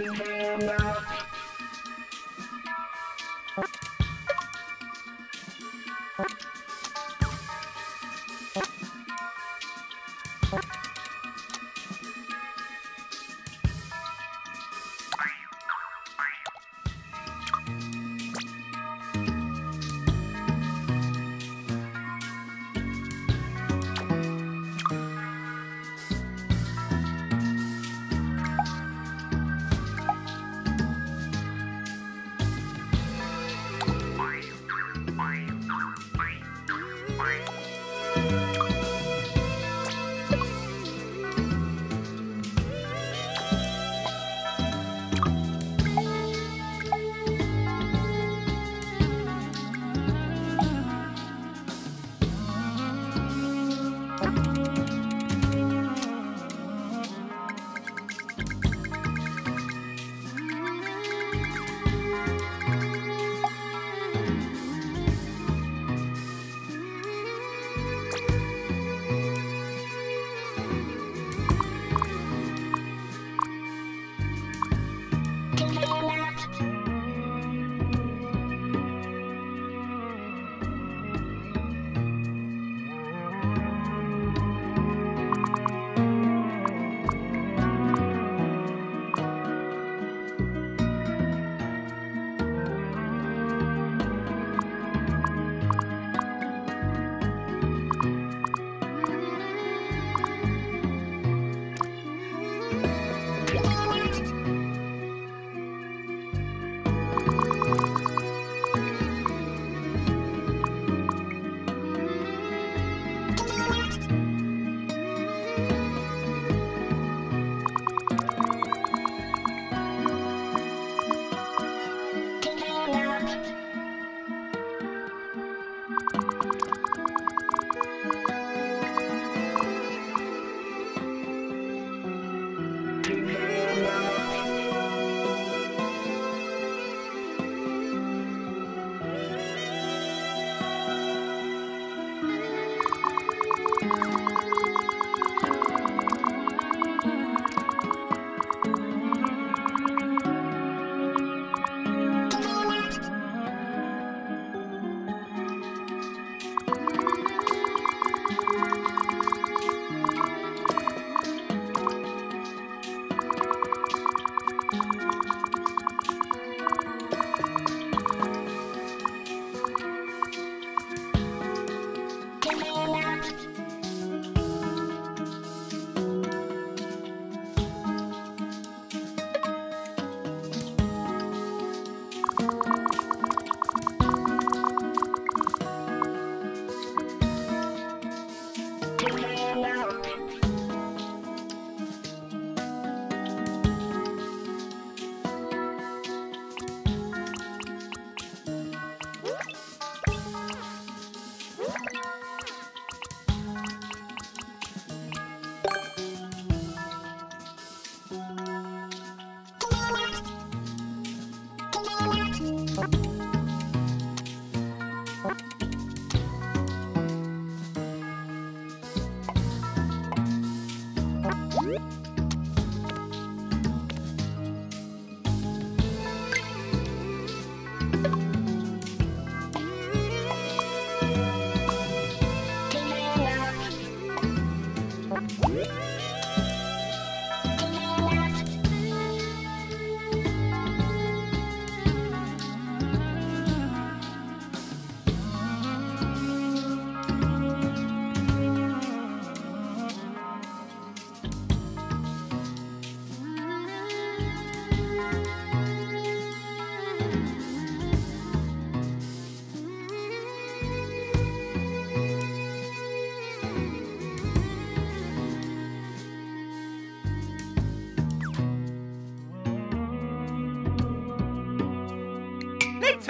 Thank you.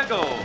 go.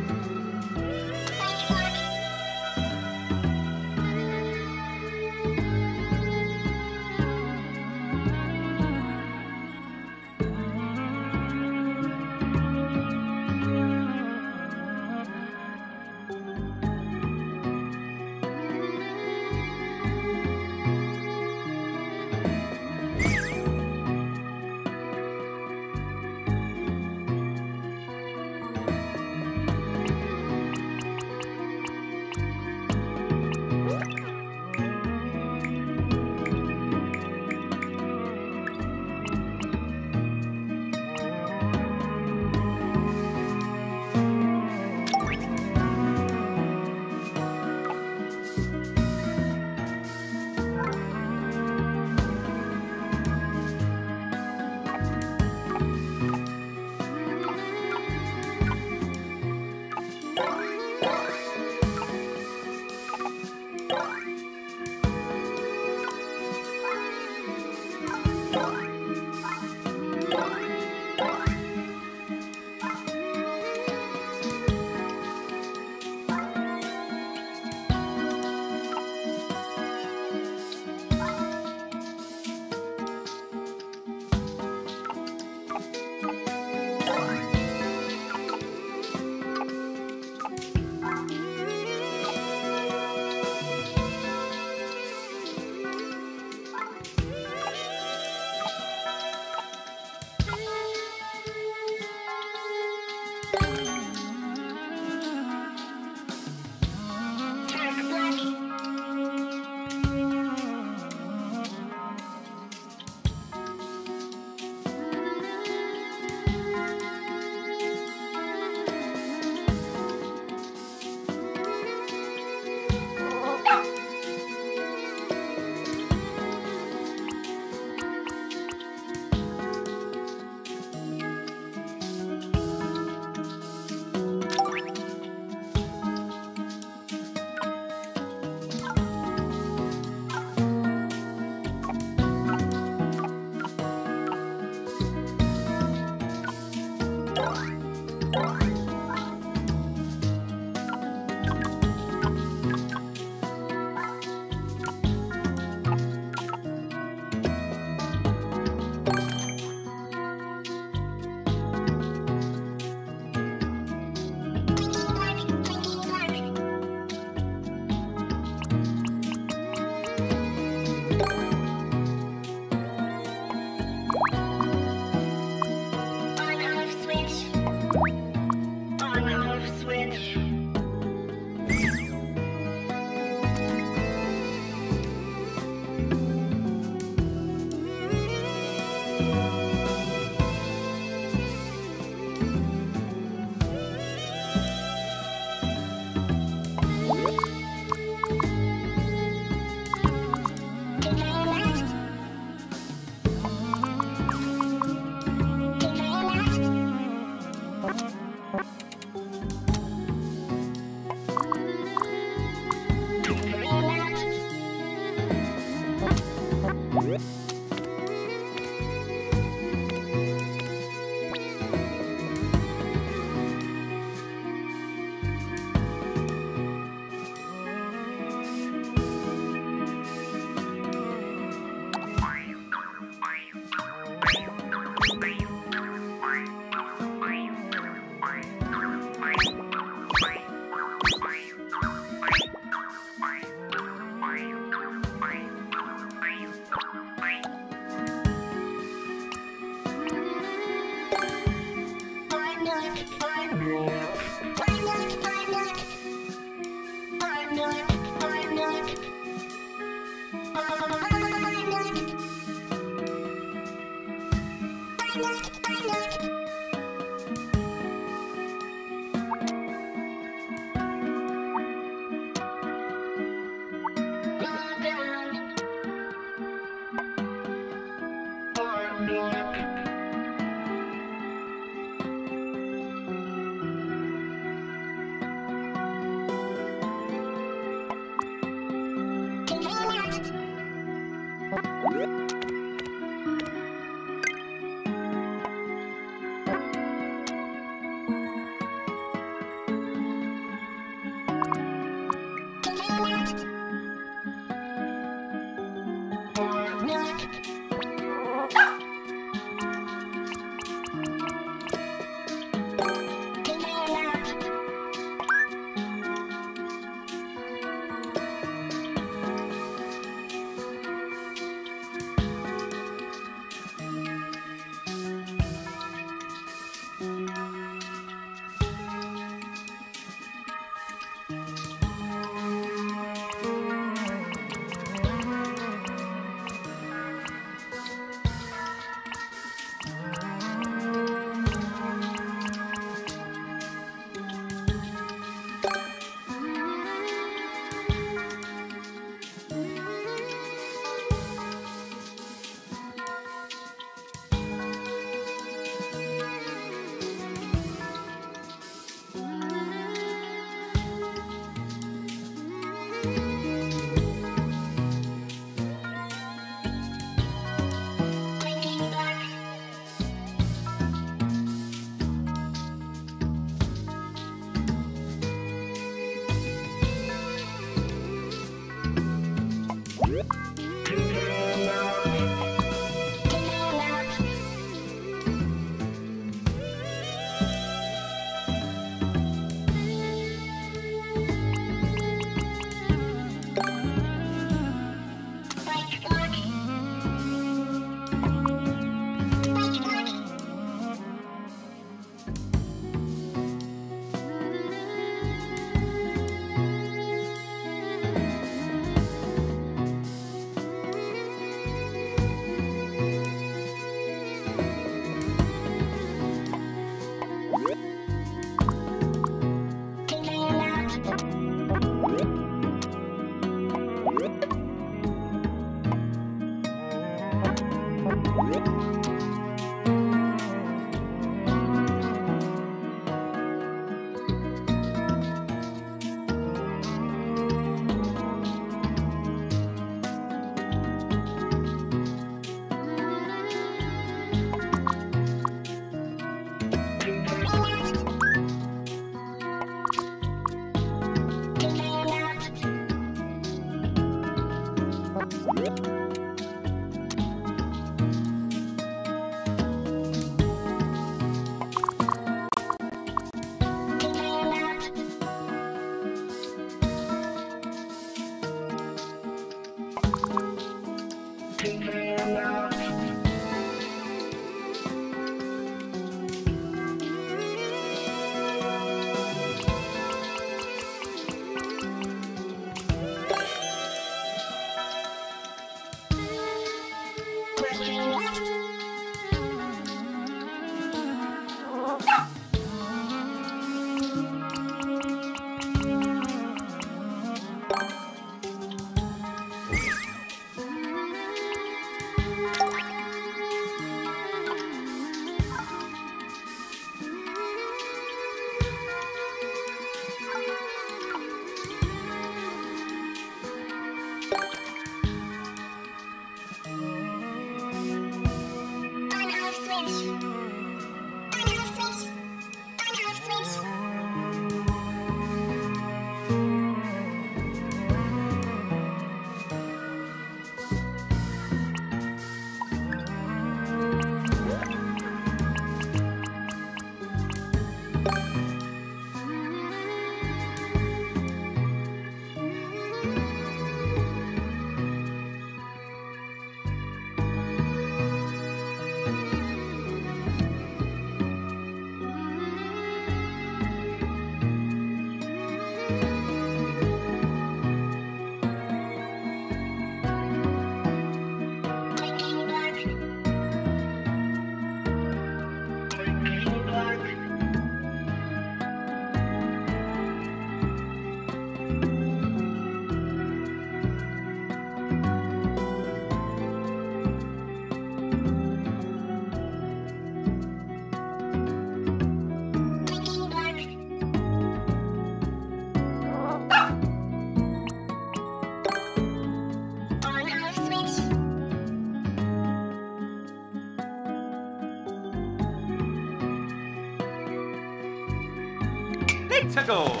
Go.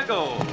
那个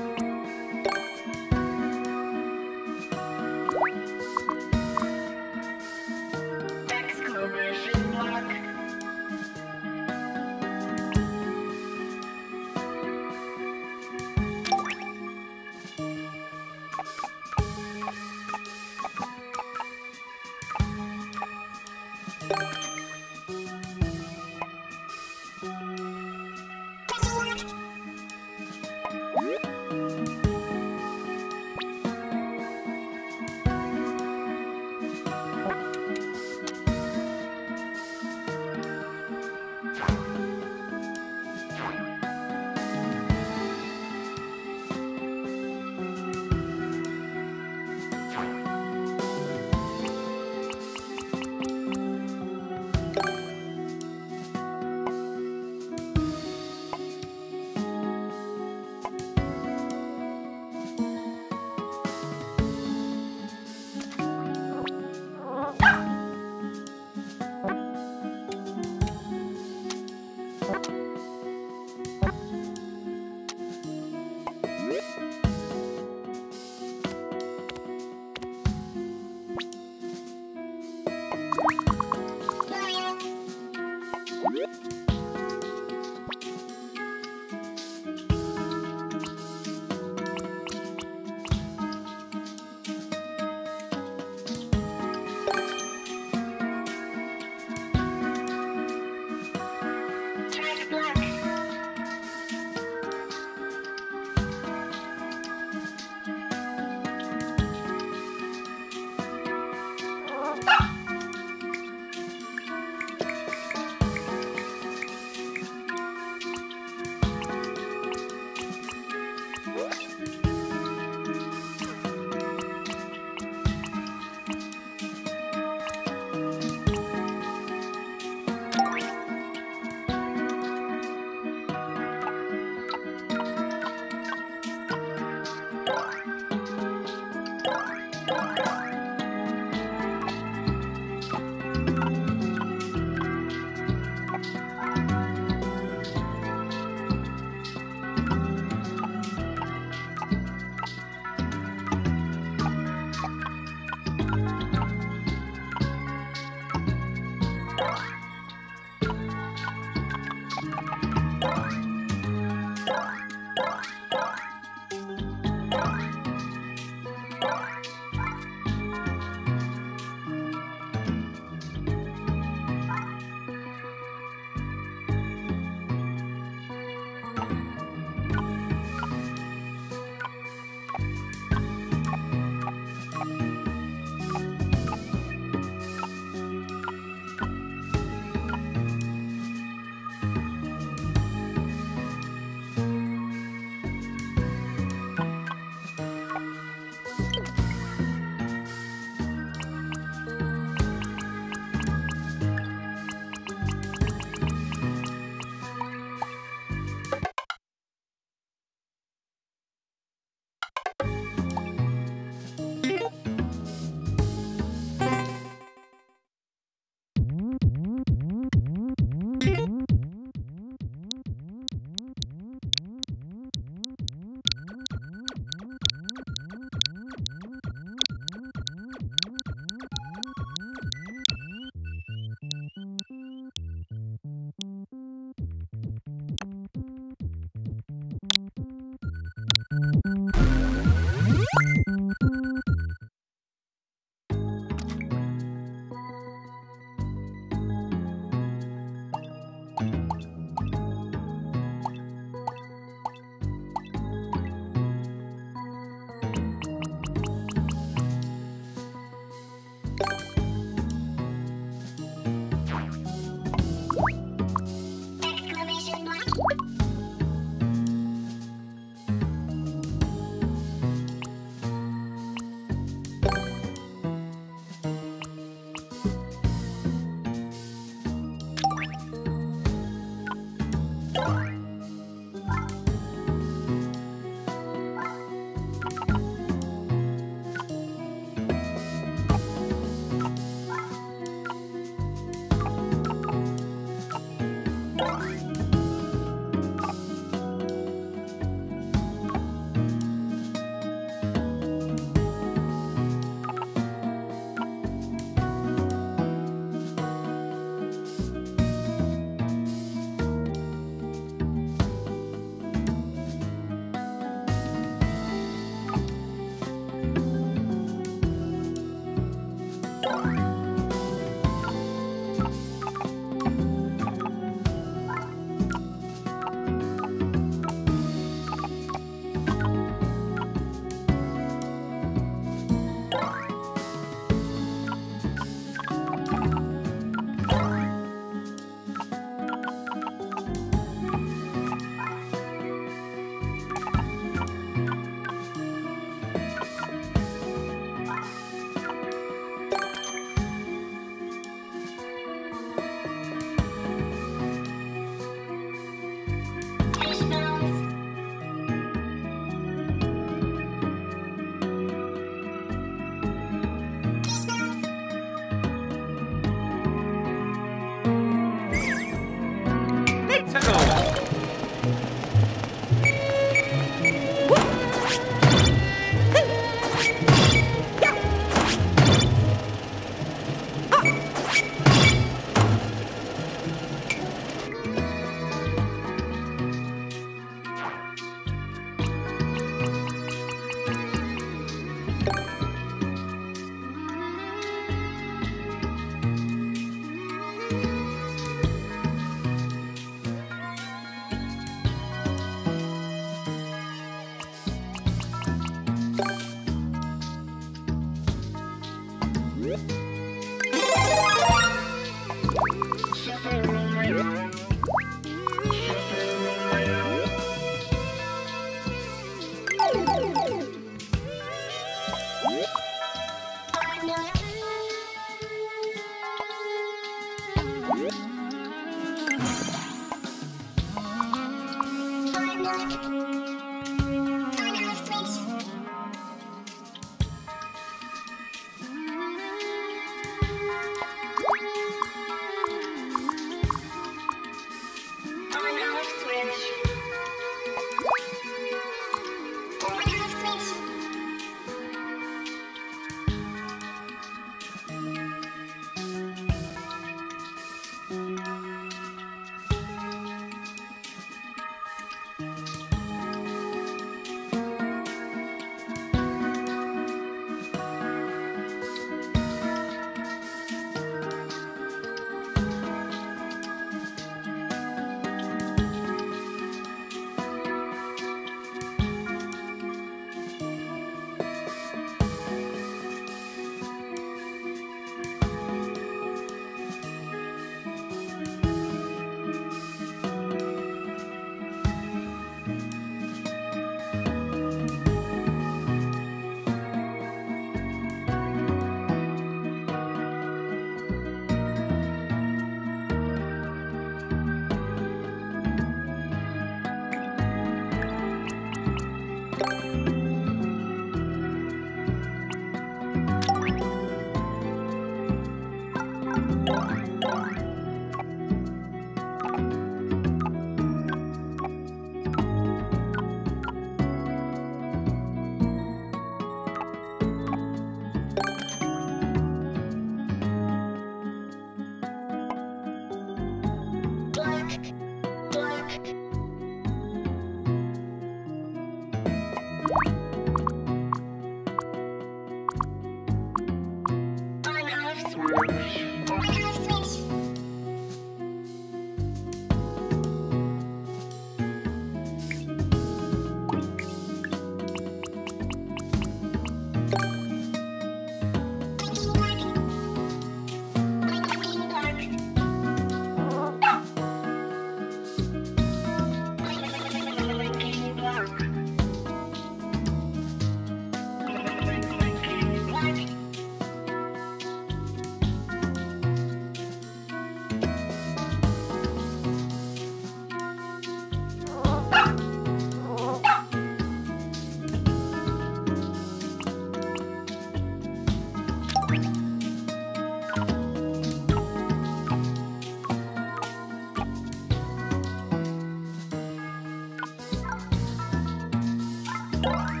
Bye.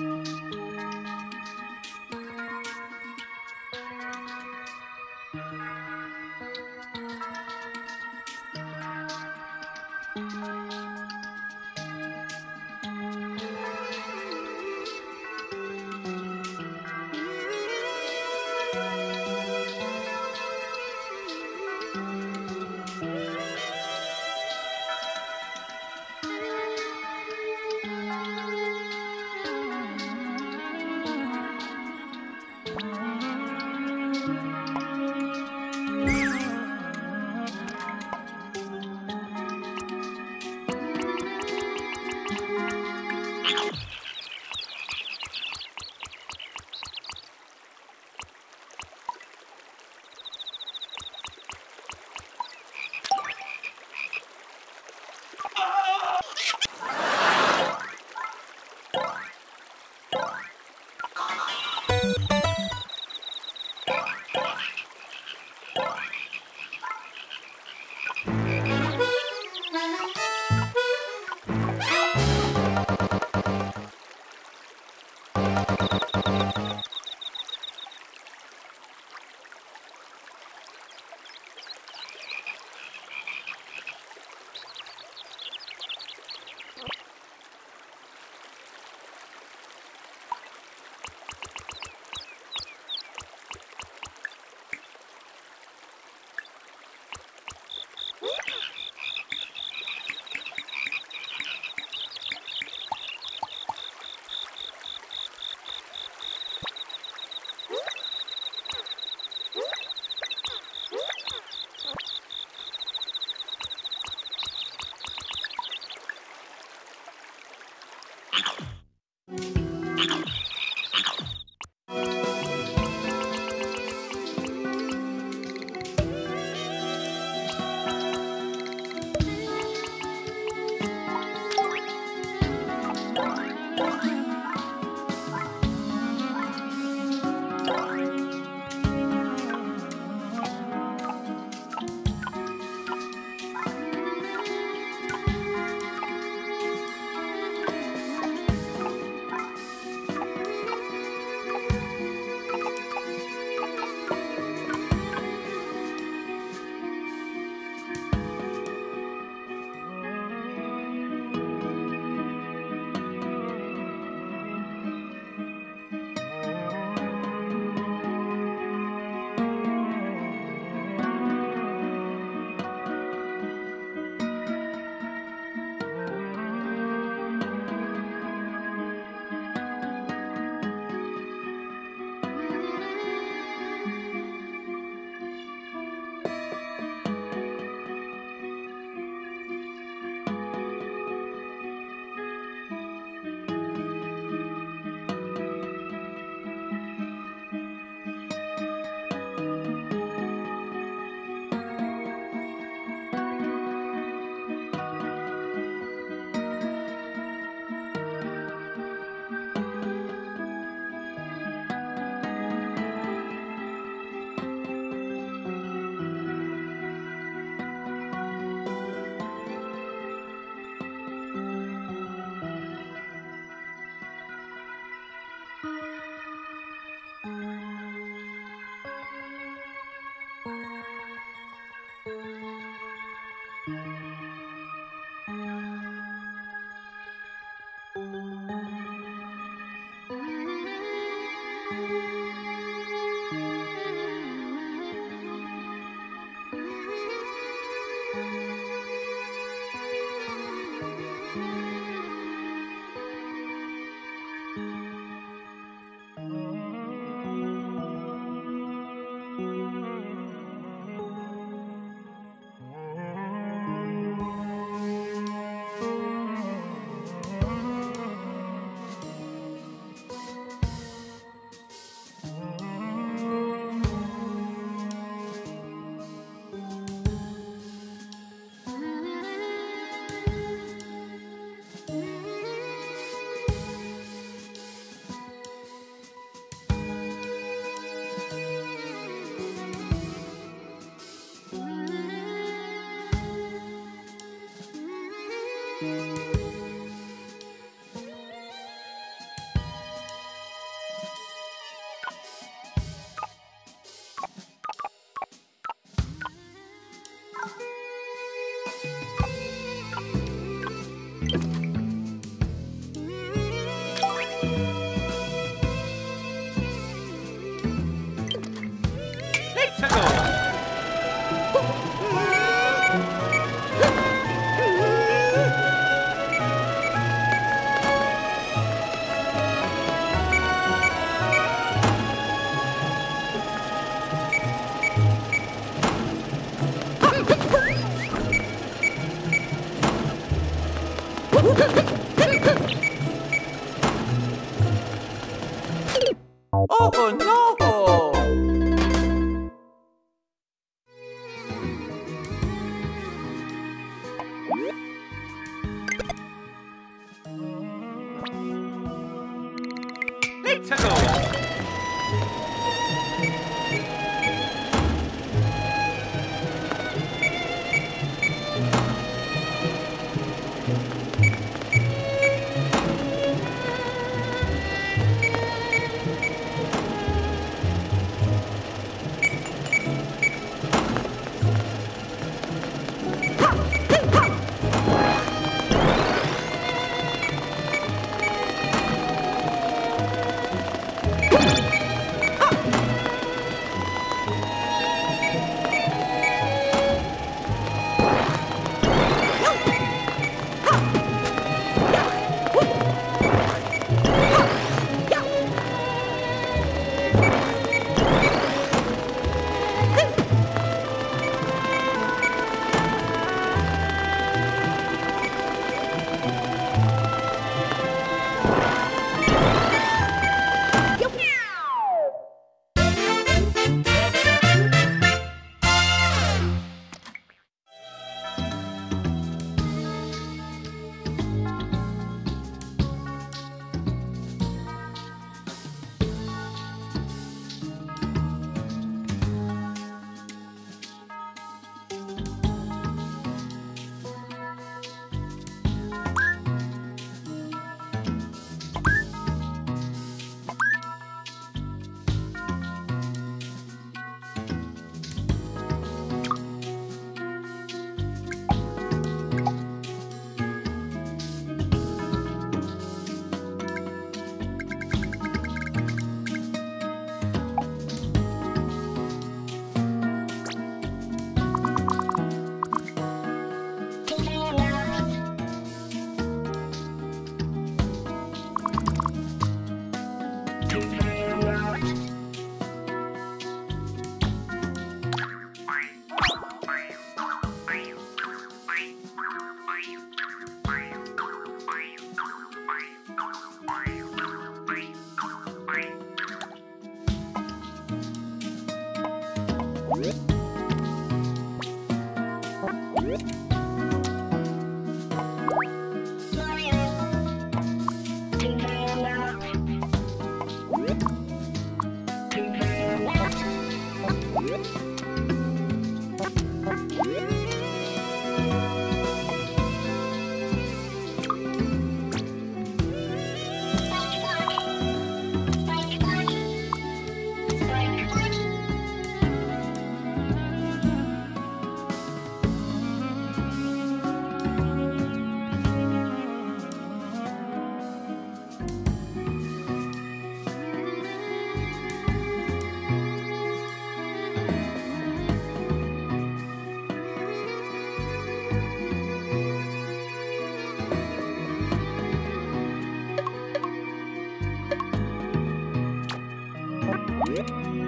Música Oh Música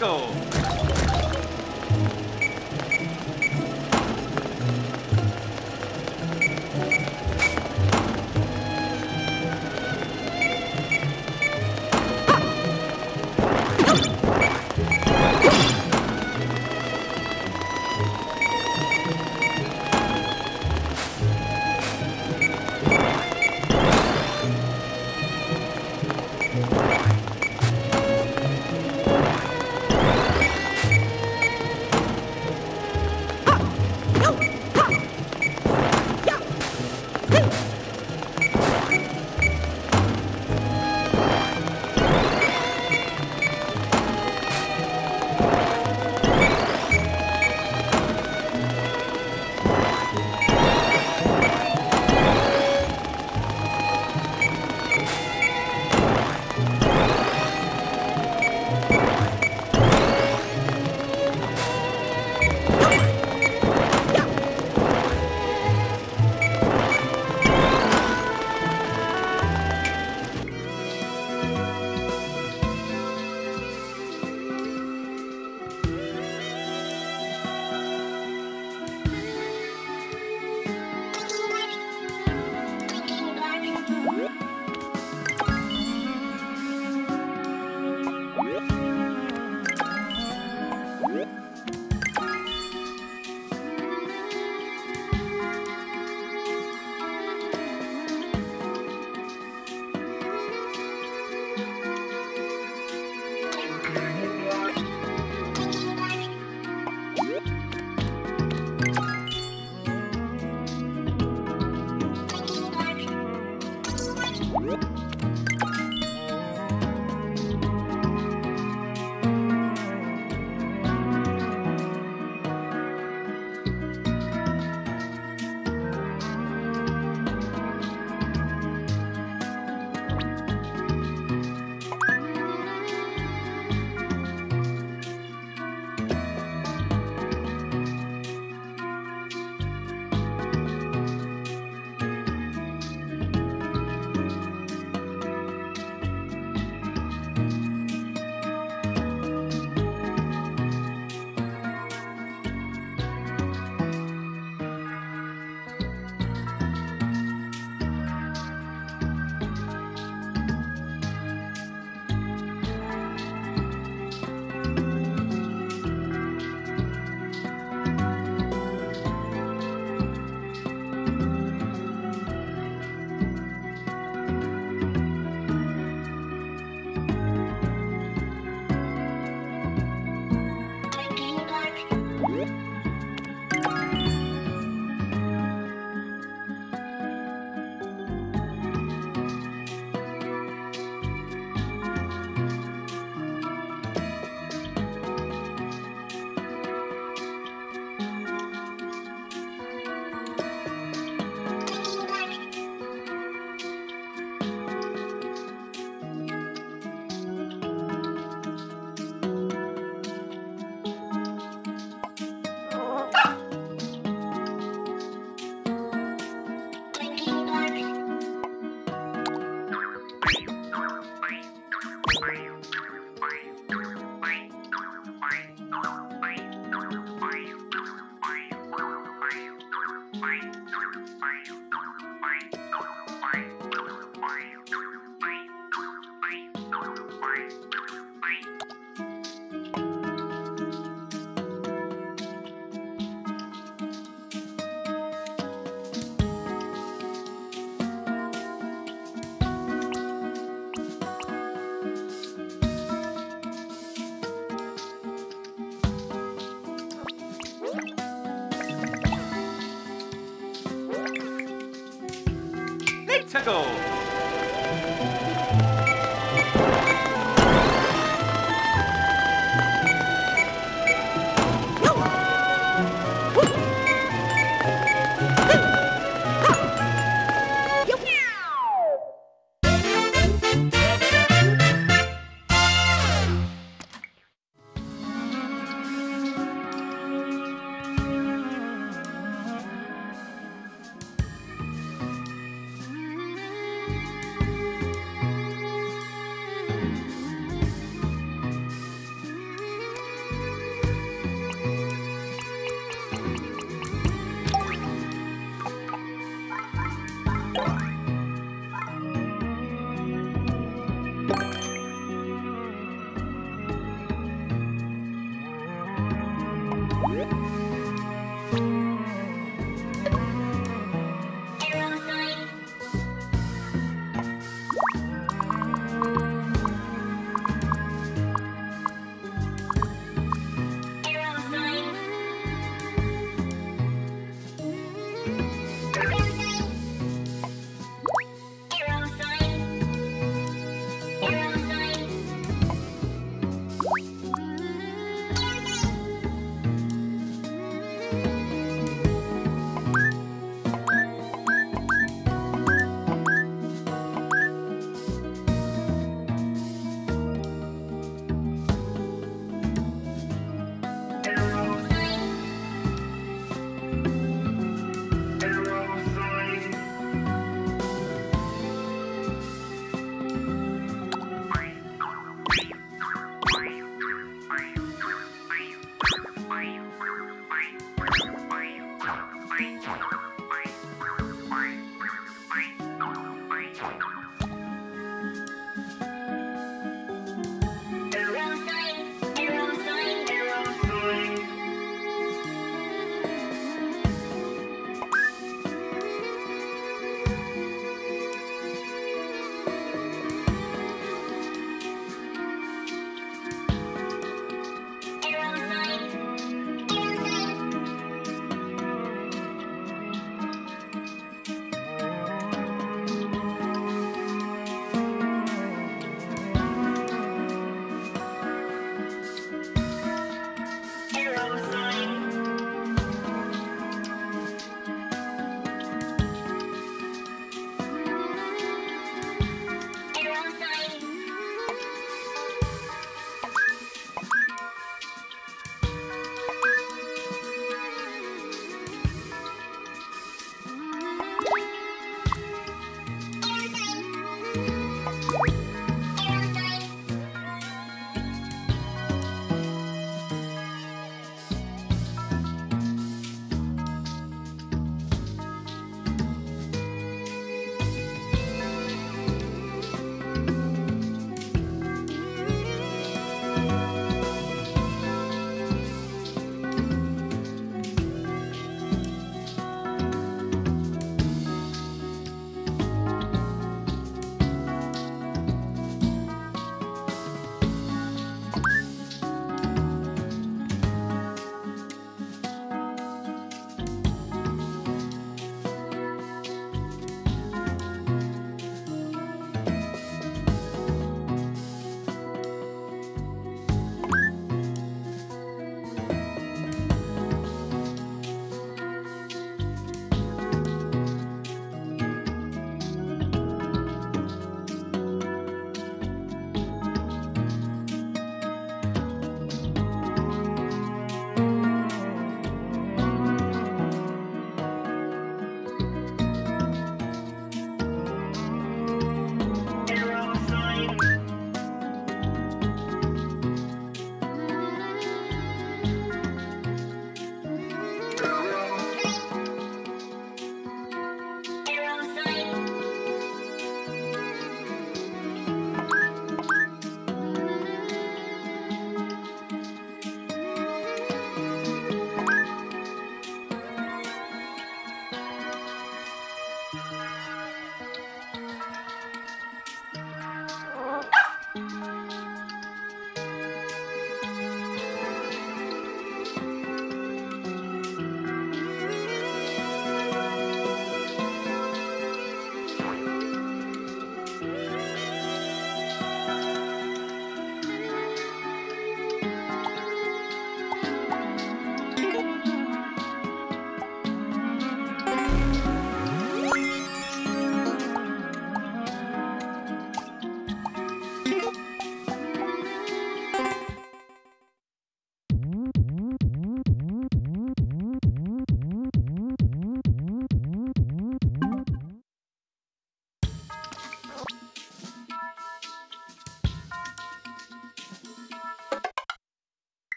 go.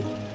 You